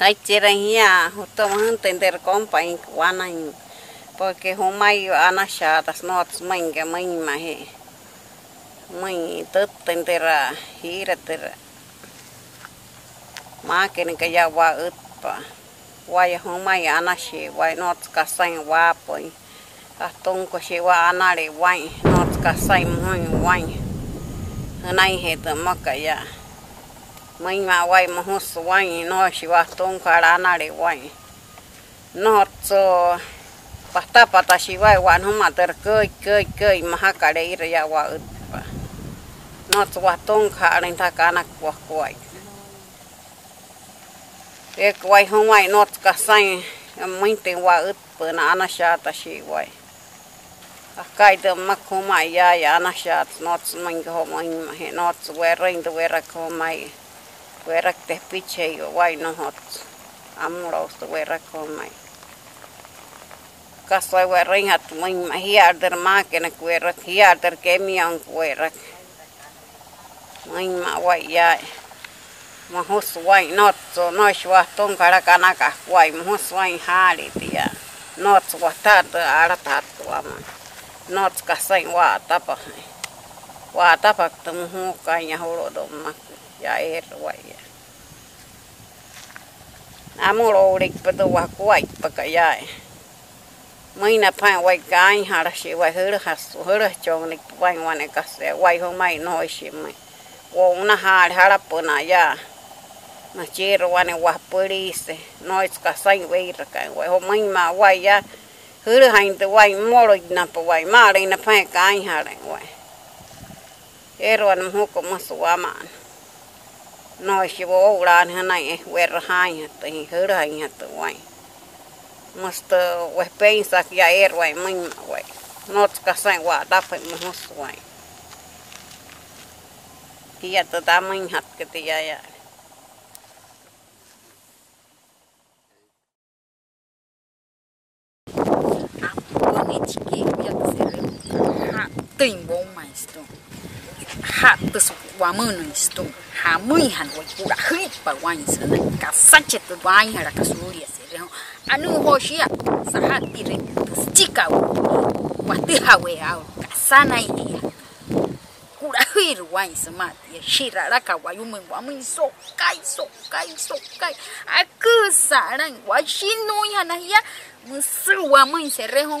Ai tira hia, o tō mahan tender kompa in kuana in. Porque ho mai o anasha, tas noats mai inga mai ima he. Mai tōt tender a hira tira. ma ken ka ia wā utpa. Wai ho mai anashi, wai noats ka sain wāpo in. Ka tōnko shi wā anare wai, noats ka sain mōi wai. Hanai he tō makaya maima wai mahus nó no shiwa tong karana re wai no tso pasta pata shiwa wan huma ter kai kai kai maha kare ir ya wa utpa no tso wa cái karin ta kana kwa kwai e kwai huma no nó kasai muinte wa utpa cái đó mà không Akai te anh ia nó mình không mình nó ho mingi nots wera indu không komai. werak tepiche yo wai no hot amro to werak ko mai kaswa werak hat mai mahi adar ma ke na werak hi adar ke mi ang werak mai ma wai ya mahus wai not so no shwa ton kara kana ka wai mahus wai hali tia not wa tat ara tat wa ma not kasai wa tapa hai vaan tapahtunut mukaan ja holodomma ja eroja. Amulla oli tuohon kuaippaka jäi. Minä pain vaikka ainharsi vai hyrhassu, hyrhjounik vain vanekasse, vai homai noisimme. Ouna haar harapuna jää. Mä tiedän vaan poliisi, noiska sain veirkain, vai homai maa vai jää. Hyrhainta vai moroinapa vai maalina paikka ainharen vai eroan huko masuamaan. No si vo ulan oulaan niin e wer hain to hin hura hain to wai. Musta we wehpein sak ja erwai mun wai. Notska sai wa da dapai muhus wai. Ki tata to da tiya hat ke ti ya ya. ha, tem bom mais, então. hatus wamun istu hamui han wai pura hui pa wai sana ka ya. sache tu wai hara ya, lah ka suri ase reho anu ho shia sahati re tsika wu wati hawe au ka sana i hia pura hui ru wai sama tia shira ra ka wai umu wamun so kai so kai so kai aku sarang wai shinu i hana hia musu wamun se reho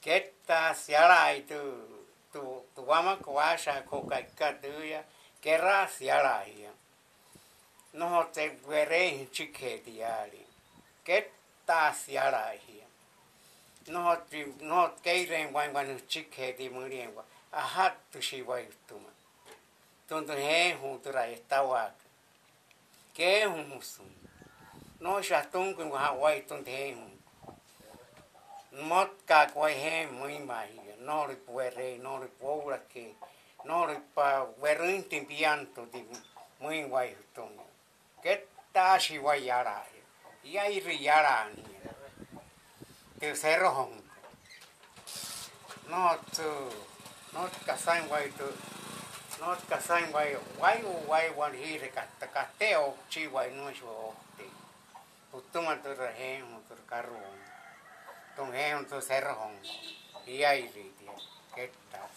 Ketta siarai tu tu tu wama kuasha koka kaduya kera siarai. No te guere chike diari. Ketta siarai. No te no keire wan wan chike di muriengwa. Ahat tu shiwa yutuma. Tundu he huntura estawak. Ke humusun. No shatun kun hawaitun te hun. mot ka ko he mui mai no le puere no ri poura ke no ri pa werin tin pianto di mui wai ton ke ta si wai ara e. i ai ri ara ni te serro hon no tu no ka sain wai tu no ka sain wai wai u wai wan hi re ka ta ka te o chi wai no shu o te putuma tu re he mo tu karu तुम्हें उनसे रहों ये आई रीति है केट्टा